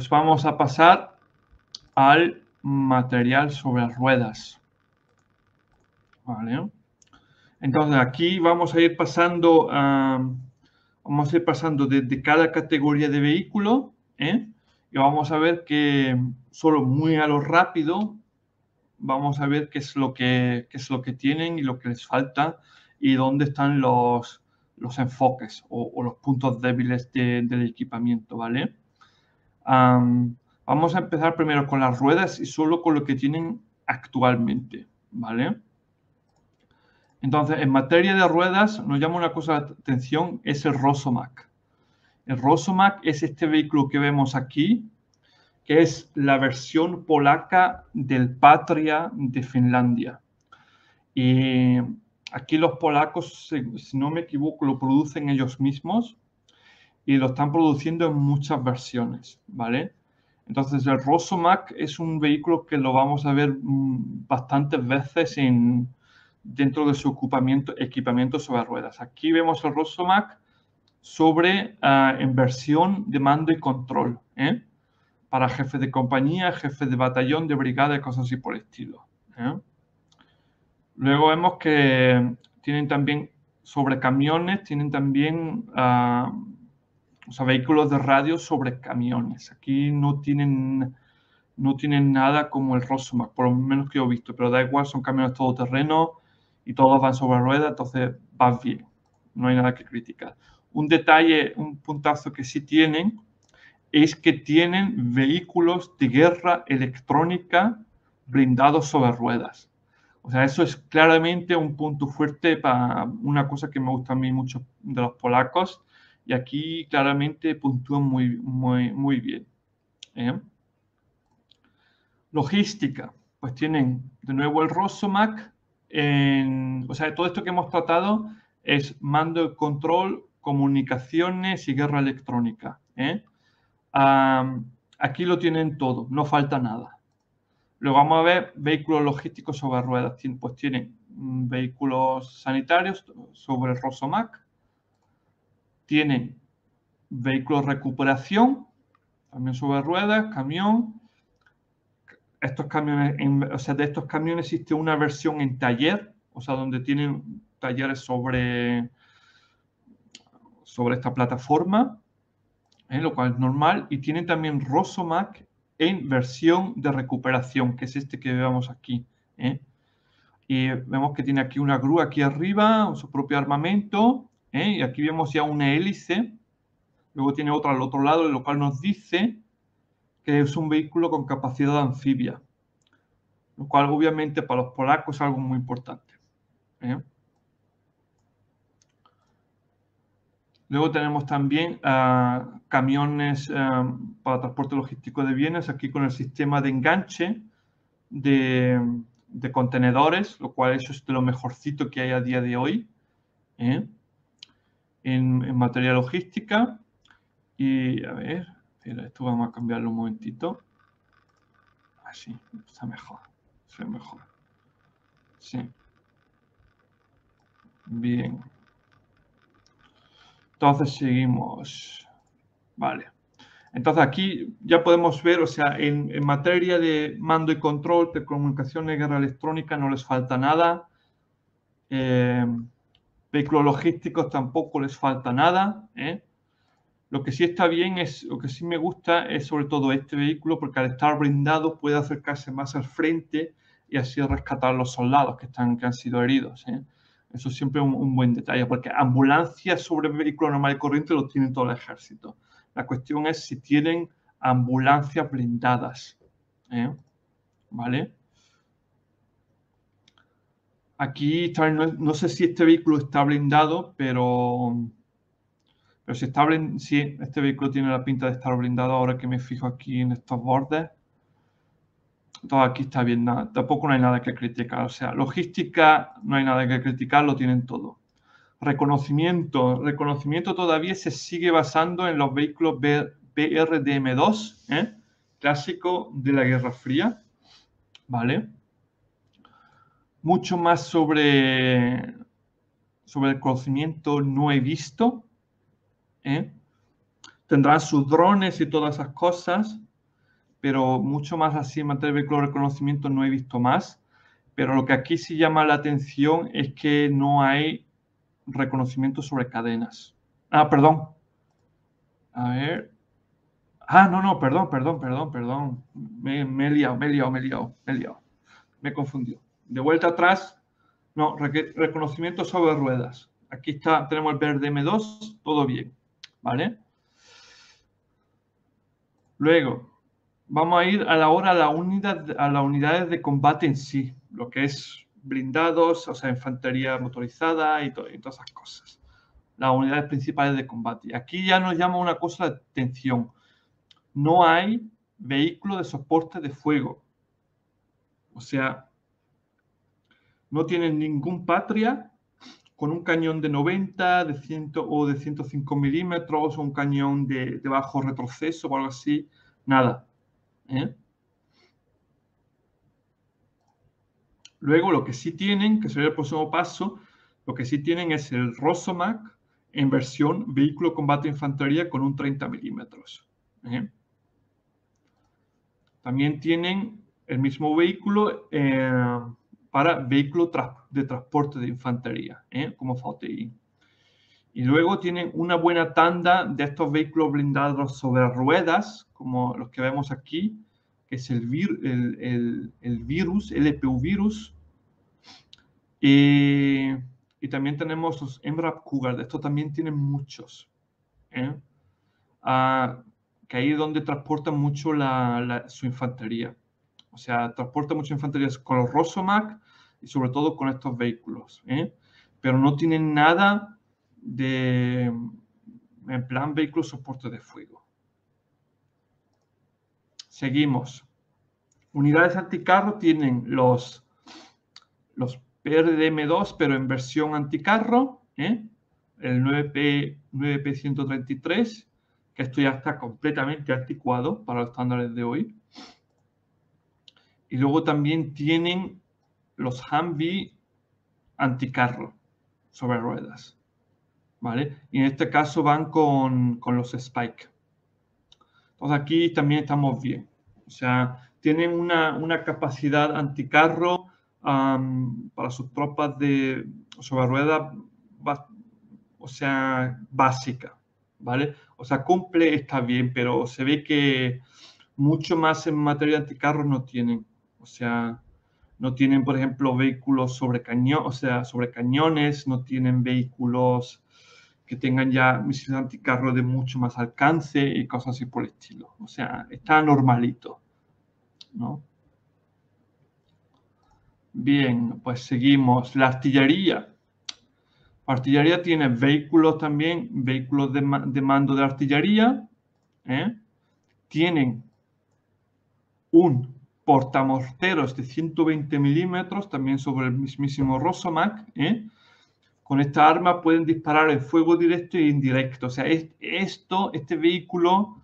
pues vamos a pasar al material sobre ruedas. Vale. Entonces aquí vamos a ir pasando, vamos a ir pasando desde cada categoría de vehículo ¿eh? y vamos a ver que solo muy a lo rápido vamos a ver qué es lo que, es lo que tienen y lo que les falta y dónde están los, los enfoques o, los puntos débiles del equipamiento, ¿vale? Vamos a empezar primero con las ruedas y solo con lo que tienen actualmente, ¿vale? Entonces, en materia de ruedas, nos llama una cosa de atención, es el Rosomac. El Rosomac es este vehículo que vemos aquí, que es la versión polaca del Patria de Finlandia. Y aquí los polacos, si no me equivoco, lo producen ellos mismos y lo están produciendo en muchas versiones, ¿vale? Entonces el Rosomac es un vehículo que lo vamos a ver mm, bastantes veces en, dentro de su equipamiento, sobre ruedas. Aquí vemos el Rosomac sobre uh, en versión de mando y control, ¿eh? para jefe de compañía, jefe de batallón, de brigada y cosas así por el estilo. ¿eh? Luego vemos que tienen también sobre camiones, tienen también uh, o sea, vehículos de radio sobre camiones. Aquí no tienen, no tienen nada como el Rosomac, por lo menos que yo he visto, pero da igual, son camiones todoterreno, y todos van sobre ruedas, entonces va bien, no hay nada que criticar. Un detalle, un puntazo que sí tienen es que tienen vehículos de guerra electrónica blindados sobre ruedas. O sea, eso es claramente un punto fuerte para una cosa que me gusta a mí mucho de los polacos. Y aquí claramente puntúan muy, muy, muy bien. ¿eh? Logística. Pues tienen de nuevo el Rosomac, o sea, todo esto que hemos tratado es mando control, comunicaciones y guerra electrónica. ¿eh? aquí lo tienen todo, no falta nada. Luego vamos a ver vehículos logísticos sobre ruedas. Pues tienen mm, vehículos sanitarios sobre el Rosomac. Tienen vehículos de recuperación, también sobre ruedas, camión, estos camiones, o sea, de estos camiones existe una versión en taller, o sea, donde tienen talleres sobre, sobre esta plataforma, ¿eh? lo cual es normal, y tienen también Rosomac en versión de recuperación, que es este que vemos aquí. ¿eh? Y vemos que tiene aquí una grúa aquí arriba, su propio armamento, ¿eh? y aquí vemos ya una hélice, luego tiene otra al otro lado, lo cual nos dice que es un vehículo con capacidad anfibia, lo cual obviamente para los polacos es algo muy importante. ¿eh? Luego tenemos también ah, camiones ah, para transporte logístico de bienes, aquí con el sistema de enganche de, contenedores, lo cual eso es de lo mejorcito que hay a día de hoy ¿eh? En, materia logística. Y a ver, esto vamos a cambiarlo un momentito. Así, está mejor. Se mejor. Sí. Bien. Entonces seguimos. Vale. Entonces aquí ya podemos ver, o sea, en, materia de mando y control, de comunicación de guerra electrónica no les falta nada. Eh, vehículos logísticos tampoco les falta nada. ¿eh? Lo que sí está bien es, lo que sí me gusta es sobre todo este vehículo porque al estar blindado puede acercarse más al frente y así rescatar a los soldados que, están, que han sido heridos. ¿eh? Eso es siempre un, un, buen detalle porque ambulancias sobre vehículo normal y corriente lo tiene todo el ejército. La cuestión es si tienen ambulancias blindadas. ¿eh? ¿Vale? Aquí no, no sé si este vehículo está blindado, pero pero si, está si este vehículo tiene la pinta de estar blindado, ahora que me fijo aquí en estos bordes, todo aquí está bien, nada, tampoco no hay nada que criticar. O sea, logística, no hay nada que criticar, lo tienen todo. Reconocimiento, reconocimiento todavía se sigue basando en los vehículos BRDM2, ¿eh? clásico de la Guerra Fría, ¿vale? Mucho más sobre, sobre el conocimiento no he visto, ¿eh? Tendrán sus drones y todas esas cosas, pero mucho más así en materia de reconocimiento no he visto más. Pero lo que aquí sí llama la atención es que no hay reconocimiento sobre cadenas. Ah, perdón. A ver. Ah, no, no, perdón, perdón, perdón, perdón. Me, me he liado, me he liado, me he liado, me he liado. Me confundió. De vuelta atrás, no, reconocimiento sobre ruedas. Aquí está, tenemos el verde M2, todo bien, ¿vale? Luego, vamos a ir a la hora a la unidad, a las unidades de combate en sí, lo que es blindados, o sea, infantería motorizada y, y todas esas cosas. Las unidades principales de combate. Aquí ya nos llama una cosa de atención. No hay vehículo de soporte de fuego. O sea, no tienen ningún Patria con un cañón de 90 de 100, o de 105 milímetros o un cañón de, bajo retroceso o algo así. Nada. ¿eh? Luego, lo que sí tienen, que sería el próximo paso, lo que sí tienen es el Rosomac en versión vehículo combate infantería con un 30 milímetros. ¿eh? También tienen el mismo vehículo eh, para vehículo de transporte de infantería, ¿eh? como VTI. Y luego tienen una buena tanda de estos vehículos blindados sobre ruedas, como los que vemos aquí, que es el, el, el, virus, el LPU virus. Y, también tenemos los MRAP Cougar, de estos también tienen muchos. ¿eh? Ah, que ahí es donde transportan mucho su infantería. O sea, transporta mucha infantería con los Rosomac y sobre todo con estos vehículos. ¿eh? Pero no tienen nada de, en plan, vehículo soporte de fuego. Seguimos. Unidades anticarro tienen los, los PRDM2, pero en versión anticarro, ¿eh? el 9P, 9P133, que esto ya está completamente anticuado para los estándares de hoy. Y luego también tienen los Humvee anticarro sobre ruedas. ¿Vale? Y en este caso van con, los Spike. Entonces aquí también estamos bien. O sea, tienen una, capacidad anticarro para sus tropas de sobre ruedas, o sea, básica. ¿Vale? O sea, cumple, está bien, pero se ve que mucho más en materia de anticarro no tienen. O sea, no tienen, por ejemplo, vehículos sobre cañón, o sea, sobre cañones, no tienen vehículos que tengan ya misiles anticarro de mucho más alcance y cosas así por el estilo. O sea, está normalito, ¿no? Bien, pues seguimos. La artillería. Artillería tiene vehículos también, vehículos de, de mando de artillería. ¿eh? Tienen un portamorteros de 120 milímetros, también sobre el mismísimo Rosomac. ¿eh? Con esta arma pueden disparar en fuego directo e indirecto. O sea, esto, este vehículo,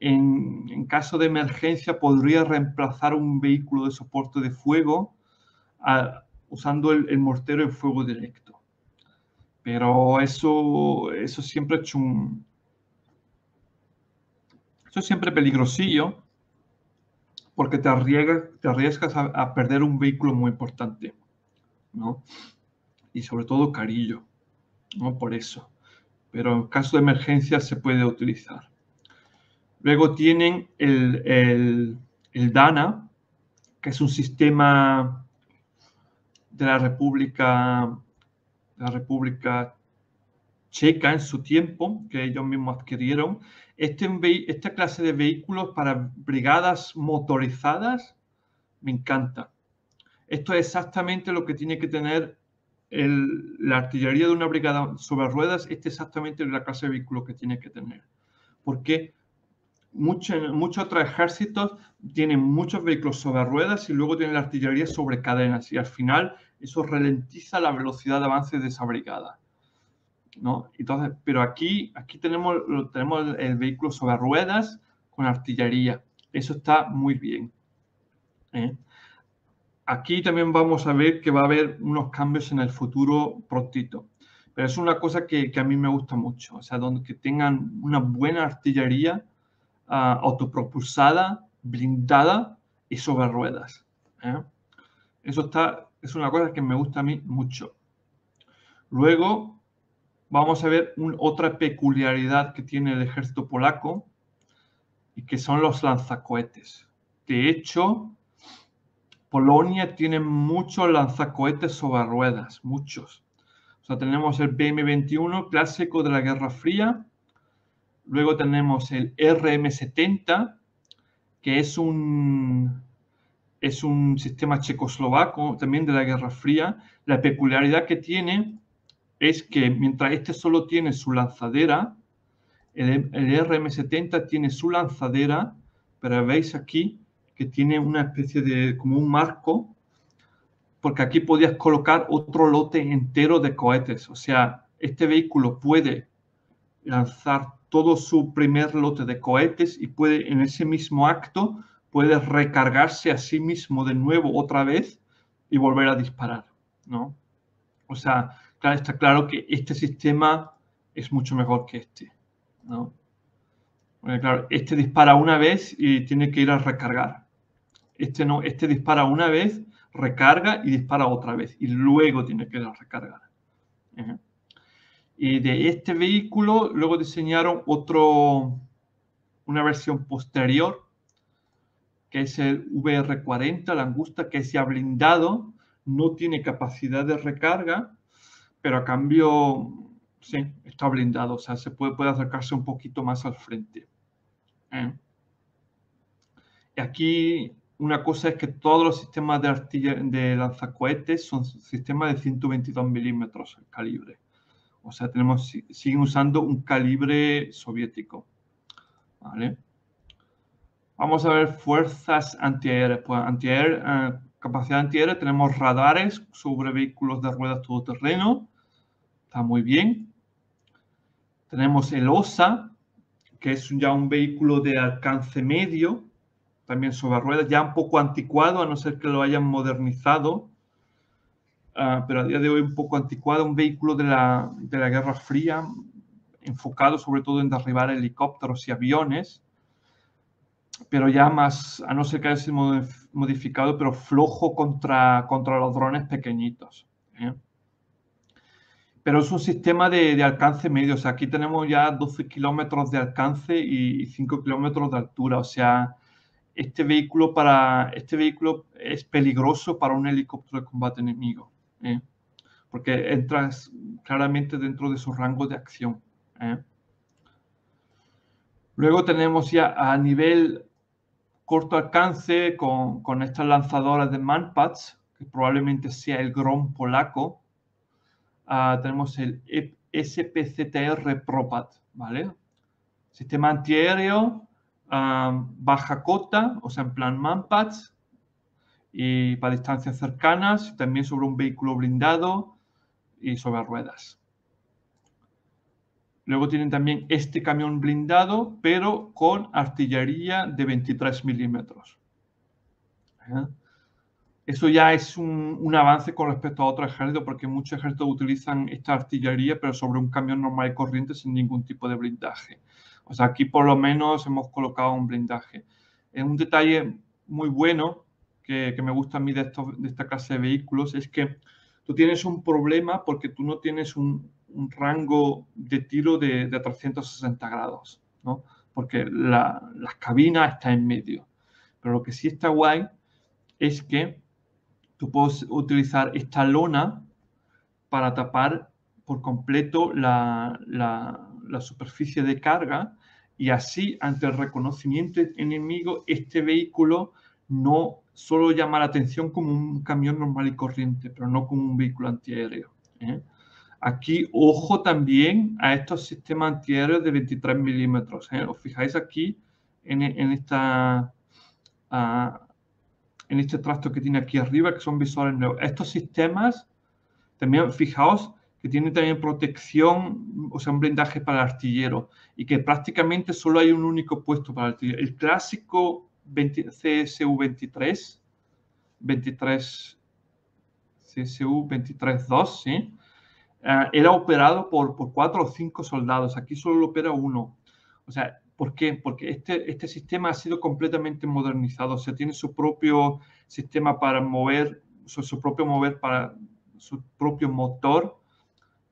en, caso de emergencia, podría reemplazar un vehículo de soporte de fuego usando el, mortero en fuego directo. Pero eso, eso siempre es un... Eso es siempre peligrosillo porque te arriesgas, te arriesgas a, perder un vehículo muy importante, ¿no? Y sobre todo carillo, ¿no? Por eso. Pero en caso de emergencia se puede utilizar. Luego tienen el, el DANA, que es un sistema de la República, de la República Checa en su tiempo, que ellos mismos adquirieron, este, esta clase de vehículos para brigadas motorizadas me encanta. Esto es exactamente lo que tiene que tener la artillería de una brigada sobre ruedas. Este es exactamente la clase de vehículo que tiene que tener. Porque muchos mucho otros ejércitos tienen muchos vehículos sobre ruedas y luego tienen la artillería sobre cadenas. Y al final eso ralentiza la velocidad de avance de esa brigada. ¿No? Entonces, pero aquí, aquí tenemos, tenemos el vehículo sobre ruedas con artillería. Eso está muy bien. ¿eh? Aquí también vamos a ver que va a haber unos cambios en el futuro prontito. Pero es una cosa que, a mí me gusta mucho. O sea, donde que tengan una buena artillería ah, autopropulsada blindada y sobre ruedas. ¿eh? Eso está, es una cosa que me gusta a mí mucho. Luego vamos a ver otra peculiaridad que tiene el ejército polaco y que son los lanzacohetes. De hecho, Polonia tiene muchos lanzacohetes sobre ruedas, muchos. O sea, tenemos el BM-21 clásico de la Guerra Fría. Luego tenemos el RM-70, que es un, es un sistema checoslovaco también de la Guerra Fría. La peculiaridad que tiene es que mientras este solo tiene su lanzadera, el, RM70 tiene su lanzadera, pero veis aquí que tiene una especie de como un marco, porque aquí podías colocar otro lote entero de cohetes. O sea, este vehículo puede lanzar todo su primer lote de cohetes y puede en ese mismo acto puede recargarse a sí mismo de nuevo otra vez y volver a disparar, ¿no? O sea, claro, está claro que este sistema es mucho mejor que este, claro, este dispara una vez y tiene que ir a recargar. Este no, este dispara una vez, recarga y dispara otra vez y luego tiene que ir a recargar. Y de este vehículo luego diseñaron otro, una versión posterior que es el VR40, la Angusta, que es ya blindado, no tiene capacidad de recarga, pero a cambio, sí, está blindado, o sea, se puede, puede acercarse un poquito más al frente. ¿eh? Y aquí una cosa es que todos los sistemas de, de lanzacohetes son sistemas de 122 milímetros el calibre. O sea, tenemos, siguen usando un calibre soviético. ¿Vale? Vamos a ver fuerzas antiaéreas. Pues antiaérea, eh, capacidad antiaérea, tenemos radares sobre vehículos de ruedas todoterreno. Está muy bien. Tenemos el OSA, que es ya un vehículo de alcance medio, también sobre ruedas, ya un poco anticuado, a no ser que lo hayan modernizado, ah, pero a día de hoy un poco anticuado, un vehículo de la, de la Guerra Fría, enfocado sobre todo en derribar helicópteros y aviones pero ya más, a no ser que haya sido modificado, pero flojo contra, contra los drones pequeñitos. ¿eh? Pero es un sistema de, alcance medio, o sea, aquí tenemos ya 12 kilómetros de alcance y 5 kilómetros de altura, o sea, este vehículo, para, este vehículo es peligroso para un helicóptero de combate enemigo, ¿eh? porque entras claramente dentro de su rango de acción. ¿eh? Luego tenemos ya a nivel corto alcance con, con estas lanzadoras de Manpads, que probablemente sea el Grom polaco. Ah, tenemos el SPCTR Propad, ¿vale? Sistema antiaéreo, ah, baja cota, o sea, en plan Manpads, y para distancias cercanas, también sobre un vehículo blindado y sobre ruedas. Luego tienen también este camión blindado, pero con artillería de 23 milímetros. ¿Eh? Eso ya es un, avance con respecto a otros ejércitos, porque muchos ejércitos utilizan esta artillería, pero sobre un camión normal y corriente sin ningún tipo de blindaje. O sea, aquí por lo menos hemos colocado un blindaje. Es un detalle muy bueno que, me gusta a mí de, de esta clase de vehículos, es que tú tienes un problema porque tú no tienes un, un rango de tiro de, 360 grados, ¿no? Porque la, cabina está en medio. Pero lo que sí está guay es que tú puedes utilizar esta lona para tapar por completo la, la, superficie de carga y así ante el reconocimiento enemigo este vehículo no solo llama la atención como un camión normal y corriente, pero no como un vehículo antiaéreo. ¿eh? Aquí, ojo también a estos sistemas antiaéreos de 23 milímetros. ¿eh? Os fijáis aquí ah, en este trasto que tiene aquí arriba, que son visuales nuevos. Estos sistemas, también fijaos que tienen también protección, o sea, un blindaje para el artillero y que prácticamente solo hay un único puesto para el artillero. El clásico CSU-23, 23, CSU-23-2, ¿sí? Ah, era operado por, por, cuatro o cinco soldados. Aquí solo lo opera uno. O sea, ¿Por qué? Porque este, este sistema ha sido completamente modernizado, o sea, tiene su propio sistema para mover, su, propio mover para su propio motor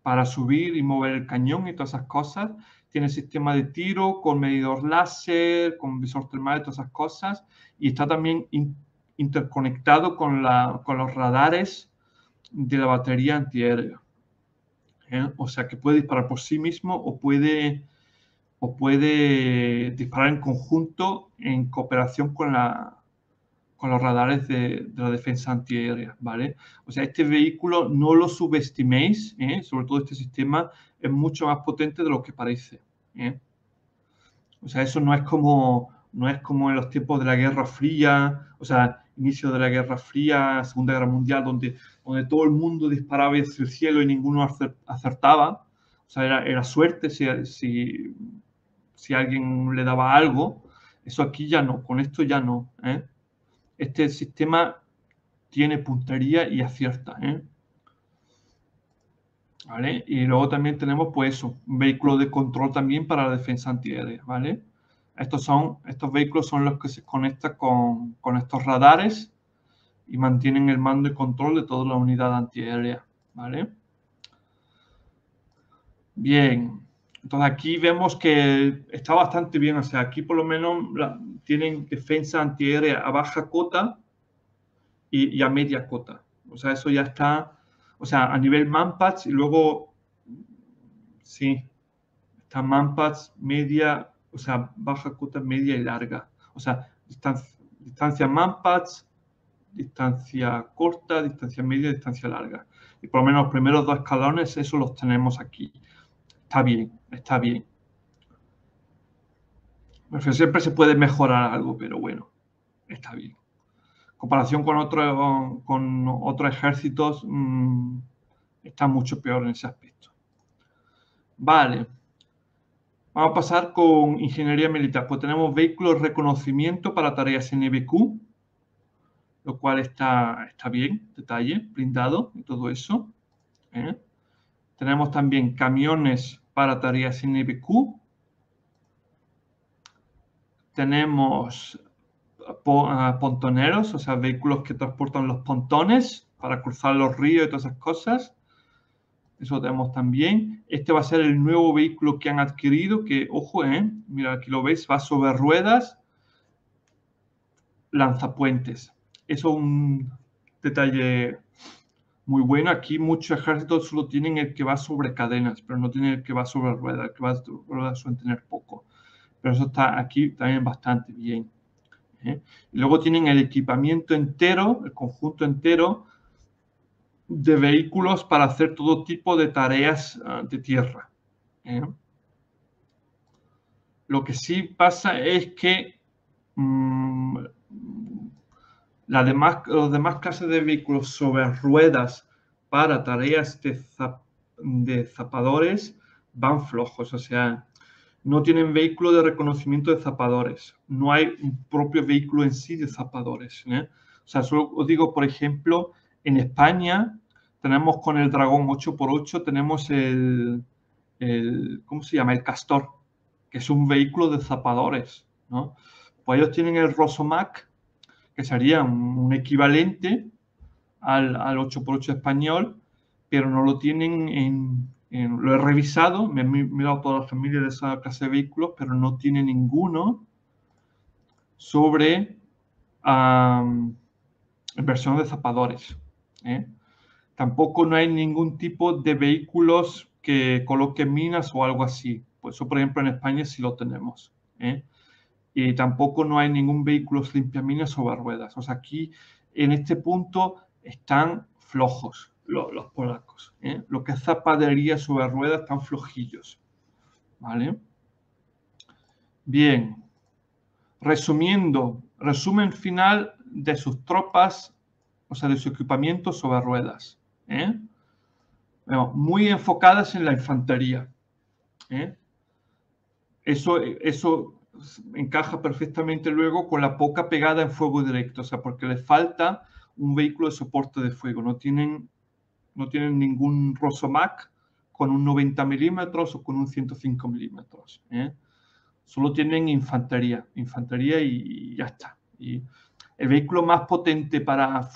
para subir y mover el cañón y todas esas cosas. Tiene sistema de tiro con medidor láser, con visor termal y todas esas cosas. Y está también interconectado con, la, con los radares de la batería antiaérea. ¿Eh? O sea que puede disparar por sí mismo o puede, o puede disparar en conjunto en cooperación con, la, con los radares de, la defensa antiaérea, ¿vale? O sea, este vehículo no lo subestiméis, ¿eh? sobre todo este sistema es mucho más potente de lo que parece. ¿eh? O sea, eso no es como no es como en los tiempos de la Guerra Fría, o sea, inicio de la Guerra Fría, Segunda Guerra Mundial, donde, donde todo el mundo disparaba hacia el cielo y ninguno acertaba. O sea, era, era suerte si, si, alguien le daba algo. Eso aquí ya no, con esto ya no. ¿eh? Este sistema tiene puntería y acierta. ¿eh? ¿Vale? Y luego también tenemos, pues eso, un vehículo de control también para la defensa antiaérea, ¿vale? Estos, son, estos vehículos son los que se conectan con, con estos radares y mantienen el mando y control de toda la unidad antiaérea. ¿vale? Bien, entonces aquí vemos que está bastante bien, o sea, aquí por lo menos tienen defensa antiaérea a baja cota y, a media cota. O sea, eso ya está, o sea, a nivel manpads y luego, sí, está manpads, media, o sea, baja cota media y larga. O sea, distancia, distancia distancia corta, distancia media, distancia larga. Y por lo menos los primeros dos escalones, eso los tenemos aquí. Está bien, está bien. Siempre se puede mejorar algo, pero bueno, está bien. En comparación con, otro, con otros ejércitos, mm, está mucho peor en ese aspecto. Vale. Vamos a pasar con ingeniería militar. Pues tenemos vehículos de reconocimiento para tareas NBQ, lo cual está, está bien, detalle, blindado y todo eso. ¿eh? Tenemos también camiones para tareas NBQ. Tenemos ah, pontoneros, o sea, vehículos que transportan los pontones para cruzar los ríos y todas esas cosas. Eso tenemos también. Este va a ser el nuevo vehículo que han adquirido, que, ojo, eh, mira, aquí lo veis, va sobre ruedas, lanzapuentes. Eso es un detalle muy bueno. Aquí muchos ejércitos solo tienen el que va sobre cadenas, pero no tienen el que va sobre ruedas. Que va sobre ruedas suelen tener poco. Pero eso está aquí también bastante bien. ¿eh? Y luego tienen el equipamiento entero, el conjunto entero, de vehículos para hacer todo tipo de tareas ah, de tierra. ¿eh? Lo que sí pasa es que mm, la demás, los demás clases de vehículos sobre ruedas para tareas de, de zapadores van flojos, o sea, no tienen vehículo de reconocimiento de zapadores, no hay un propio vehículo en sí de zapadores. ¿eh? O sea, solo os digo, por ejemplo, en España tenemos con el Dragón 8x8, tenemos el, ¿cómo se llama? El Castor, que es un vehículo de zapadores, ¿no? Pues ellos tienen el Rosomac, que sería un, equivalente al, 8x8 español, pero no lo tienen en, lo he revisado, me he mirado todas las familias de esa clase de vehículos, pero no tiene ninguno sobre um, de zapadores. ¿eh? Tampoco no hay ningún tipo de vehículos que coloquen minas o algo así. Pues eso, por ejemplo, en España sí lo tenemos. ¿eh? Y tampoco no hay ningún vehículo minas sobre ruedas. O sea, aquí en este punto están flojos los, polacos. ¿eh? Lo que es zapadería sobre ruedas están flojillos. ¿Vale? Bien. Resumiendo, resumen final de sus tropas, o sea, de su equipamiento sobre ruedas. ¿eh? muy enfocadas en la infantería. ¿eh? Eso, eso encaja perfectamente luego con la poca pegada en fuego directo, o sea, porque le falta un vehículo de soporte de fuego. No tienen, no tienen ningún Rosomac con un 90 milímetros o con un 105 milímetros. ¿eh? Solo tienen infantería, infantería y, ya está. Y el vehículo más potente para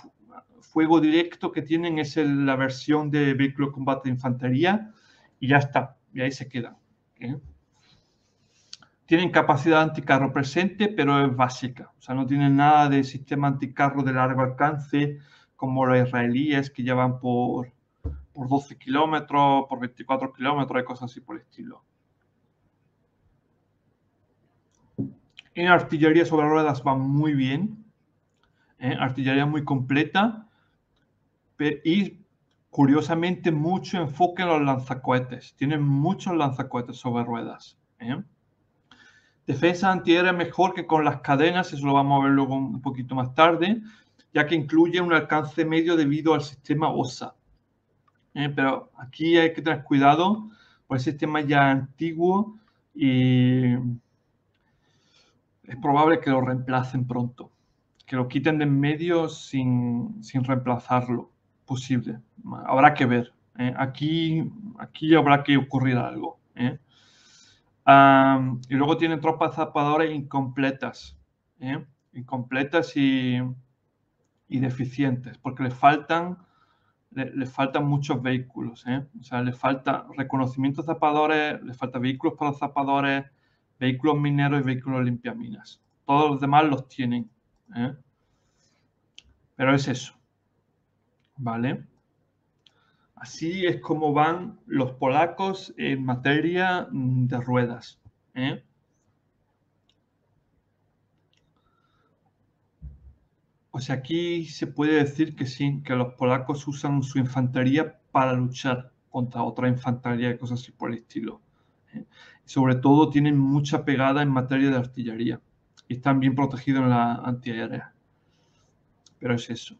fuego directo que tienen es la versión de vehículo de combate de infantería y ya está. Y ahí se quedan. ¿eh? Tienen capacidad anticarro presente, pero es básica. O sea, no tienen nada de sistema anticarro de largo alcance como los israelíes que llevan por, por 12 kilómetros, por 24 kilómetros y cosas así por el estilo. En artillería sobre ruedas va muy bien. ¿eh? Artillería muy completa. Y curiosamente mucho enfoque en los lanzacohetes. Tienen muchos lanzacohetes sobre ruedas. ¿eh? Defensa antiaérea mejor que con las cadenas, eso lo vamos a ver luego un poquito más tarde, ya que incluye un alcance medio debido al sistema OSA. ¿eh? pero aquí hay que tener cuidado, pues el sistema ya antiguo y es probable que lo reemplacen pronto, que lo quiten de en medio sin, sin reemplazarlo, posible. Habrá que ver. ¿eh? Aquí, aquí habrá que ocurrir algo. ¿eh? Y luego tienen tropas zapadoras incompletas, ¿eh? incompletas y, deficientes, porque le faltan, le, faltan muchos vehículos. ¿eh? O sea, le falta reconocimiento zapadores, le falta vehículos para zapadores, vehículos mineros y vehículos limpiaminas. Todos los demás los tienen. ¿eh? Pero es eso. ¿Vale? Así es como van los polacos en materia mm, de ruedas. ¿eh? O sea, aquí se puede decir que sí, que los polacos usan su infantería para luchar contra otra infantería y cosas así por el estilo. ¿eh? Sobre todo tienen mucha pegada en materia de artillería y están bien protegidos en la antiaérea. Pero es eso.